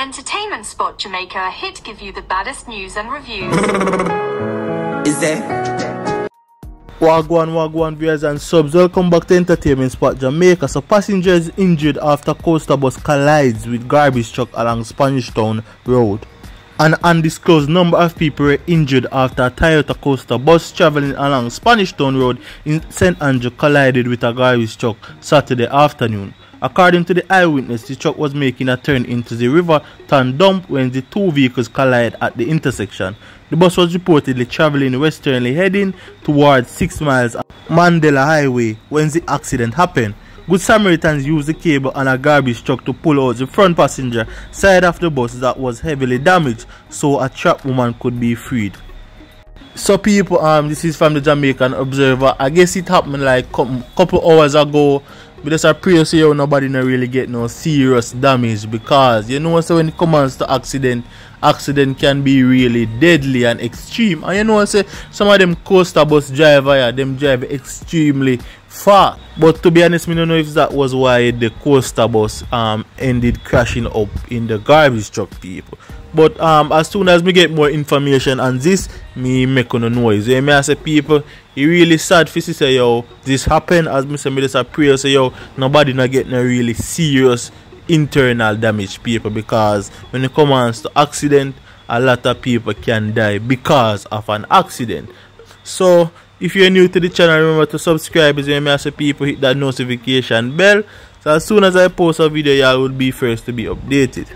Entertainment Spot Jamaica hit give you the baddest news and reviews. Is there? Wagwan, Wagwan viewers and subs, welcome back to Entertainment Spot Jamaica. So passengers injured after coaster bus collides with garbage truck along Spanish Town Road. An undisclosed number of people were injured after a Toyota coaster bus traveling along Spanish Town Road in St. Andrew collided with a garbage truck Saturday afternoon. According to the eyewitness, the truck was making a turn into the river Ton dump when the two vehicles collided at the intersection. The bus was reportedly traveling westernly heading towards 6 miles Mandela Highway when the accident happened. Good Samaritans used the cable and a garbage truck to pull out the front passenger side of the bus that was heavily damaged so a trapped woman could be freed. So people, um, this is from the Jamaican Observer. I guess it happened like couple hours ago but just a pray so you nobody not really get no serious damage because you know so when it comes to accident accident can be really deadly and extreme. And you know say some of them coaster bus driver yeah, them drive extremely far. But to be honest me don't know if that was why the coaster bus um ended crashing up in the garbage truck people but um as soon as we get more information on this me make no noise. You may I say people it really sad for say yo this happened as me say me just a prayer say yo nobody not getting a really serious internal damage people because when it comes to accident a lot of people can die because of an accident. So if you're new to the channel, remember to subscribe. As you may say people hit that notification bell. So as soon as I post a video, y'all will be first to be updated.